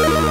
Wow.